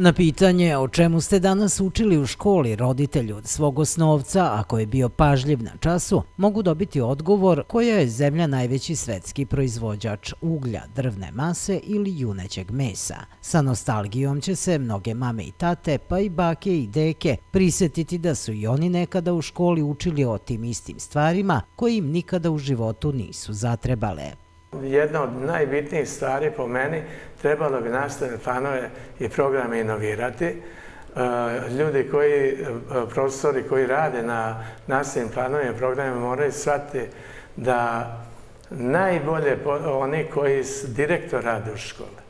Na pitanje o čemu ste danas učili u školi roditelju od svog osnovca, ako je bio pažljiv na času, mogu dobiti odgovor koja je zemlja najveći svetski proizvođač uglja, drvne mase ili junećeg mesa. Sa nostalgijom će se mnoge mame i tate, pa i bake i deke, prisetiti da su i oni nekada u školi učili o tim istim stvarima koji im nikada u životu nisu zatrebale. Jedna od najbitnijih stvari po meni trebalo bi nastavne planove i programe inovirati. E, ljudi koji, e, profesori koji rade na nastavnim planovima i programima moraju shvatiti da najbolje oni koji direktor rade u škole,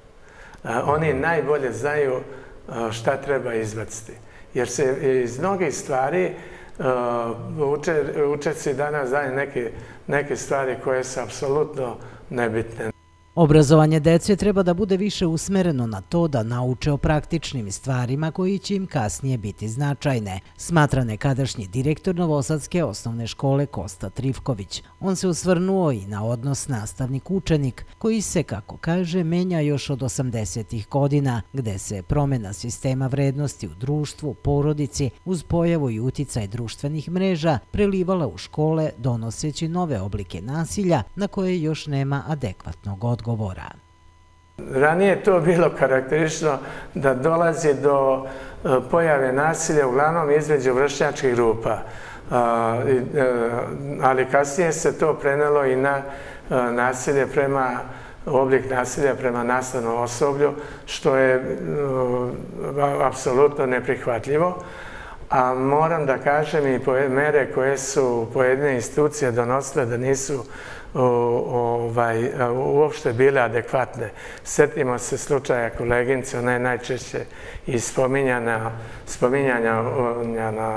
oni najbolje znaju e, šta treba izbaciti. Jer se iz mnogih stvari učeci danas znaju neke stvari koje su apsolutno nebitne. Obrazovanje dece treba da bude više usmereno na to da nauče o praktičnim stvarima koji će im kasnije biti značajne, smatra nekadašnji direktor Novosadske osnovne škole Kosta Trivković. On se usvrnuo i na odnos nastavnik-učenik koji se, kako kaže, menja još od 80-ih godina, gde se promjena sistema vrednosti u društvu, porodici, uz pojavu i uticaj društvenih mreža prelivala u škole donoseći nove oblike nasilja na koje još nema adekvatnog odgovora pregovora. Ranije je to bilo karakterično da dolazi do e, pojave nasilja uglavnom između vršnjačkih grupa. E, e, ali kasnije se to prenelo i na nasilje prema oblik nasilja prema nastavnom osoblju, što je apsolutno neprihvatljivo. A moram da kažem i mere koje su pojedine institucije donosile da nisu ovaj, uopšte bile adekvatne. Sjetimo se slučaja kolegince, ona je najčešće i spominjana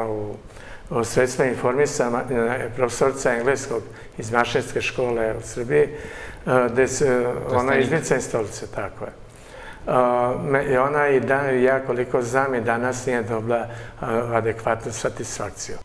u o sredstva informisama profesorica engleskog iz Mašetske škole u Srbiji, gde se ona izlica iz tako je. I ona i ja koliko znam i danas nije dobila adekvatnu satisfakciju.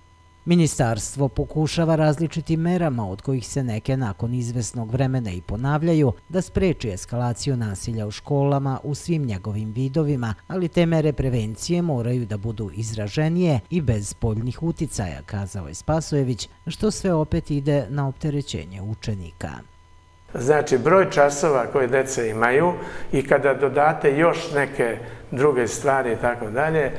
Ministarstvo pokušava različitim merama od kojih se neke nakon izvesnog vremena i ponavljaju da spreči eskalaciju nasilja u školama u svim njegovim vidovima, ali te mere prevencije moraju da budu izraženije i bez spoljnih uticaja, kazao je Spasojević, što sve opet ide na opterećenje učenika. Znači, broj časova koje dece imaju i kada dodate još neke druge stvari i tako dalje, e,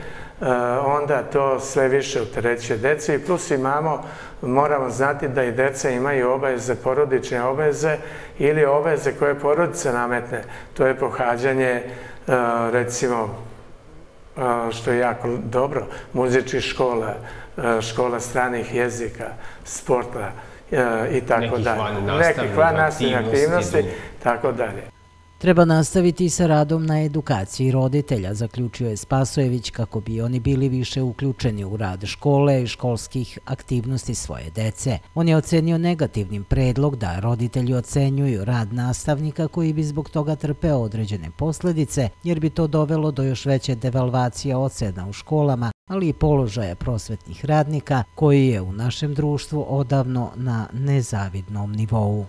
onda to sve više utreće dece i plus imamo, moramo znati da i deca imaju obaveze, porodične obaveze ili obaveze koje porodice nametne. To je pohađanje, e, recimo, e, što je jako dobro, muzičkih škola, škola stranih jezika, sporta, i tako dalje. Nekih van nastavnih aktivnosti, tako dalje. Treba nastaviti sa radom na edukaciji roditelja, zaključio je Spasojević kako bi oni bili više uključeni u rad škole i školskih aktivnosti svoje dece. On je ocenio negativnim predlog da roditelji ocenjuju rad nastavnika koji bi zbog toga trpeo određene posljedice, jer bi to dovelo do još veće devalvacije ocena u školama, ali i položaja prosvetnih radnika koji je u našem društvu odavno na nezavidnom nivou.